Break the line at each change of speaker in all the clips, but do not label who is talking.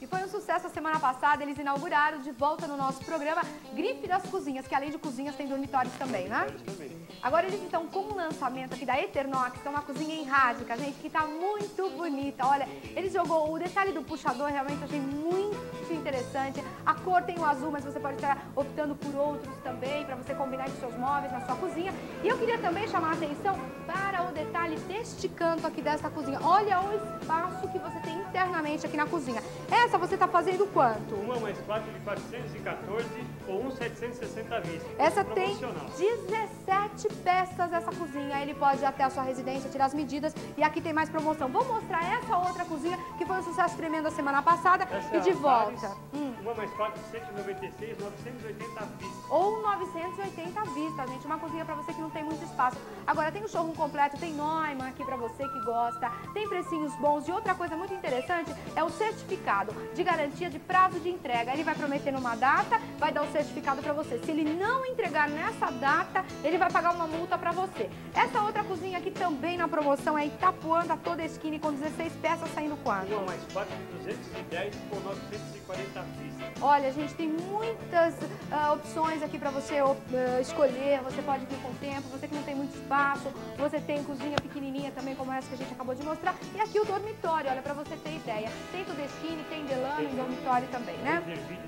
E foi um sucesso a semana passada, eles inauguraram de volta no nosso programa Grife das Cozinhas, que além de cozinhas tem dormitórios também, né? Agora eles estão com um lançamento aqui da Eternox, que é uma cozinha em rádica, gente, que tá muito bonita. Olha, ele jogou o detalhe do puxador, realmente achei muito interessante. A cor tem o azul, mas você pode estar optando por outros também, para você combinar com seus móveis na sua cozinha. E eu queria também chamar a atenção para o detalhe deste canto aqui dessa cozinha. Olha o espaço que você tem internamente aqui na cozinha. Essa você está fazendo quanto?
Uma mais quatro de 414 ou um 760 vista.
Essa tem 17 peças essa cozinha. Ele pode ir até a sua residência, tirar as medidas e aqui tem mais promoção. Vou mostrar essa outra cozinha que foi um sucesso tremendo a semana passada
Essa
e de
é
volta. Hum.
Uma mais quatro de 196, 980 vistas.
ou 980 vistas, gente. Uma cozinha pra você que não tem muito espaço. Agora tem o showroom completo, tem Neumann aqui pra você que gosta, tem precinhos bons e outra coisa muito interessante é o certificado de garantia de prazo de entrega. Ele vai prometer numa data, vai dar o certificado pra você. Se ele não entregar nessa data, ele vai pagar uma multa pra você. Essa outra cozinha aqui também na promoção é Itapuã, da toda skinny com 16 peças saindo quanto?
Uma mais quatro de 210 ou 940 vistas.
Olha, gente, tem muitas ah, opções aqui para você ah, escolher. Você pode vir com o tempo, você que não tem muito espaço, você tem cozinha pequenininha também, como essa que a gente acabou de mostrar. E aqui o dormitório, olha, para você ter ideia. Tem Tudesquini, tem Delano em dormitório também, né?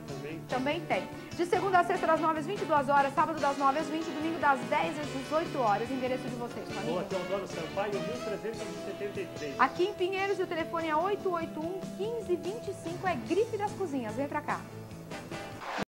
Também.
Também tem. De segunda a sexta, das 9 às 22 horas, sábado das 9 às 20, domingo das 10 às 18 horas. Endereço de vocês, família.
Teodoro Sampaio, 1373.
Aqui em Pinheiros, o telefone é 881 1525, é Grife das Cozinhas. Vem pra cá.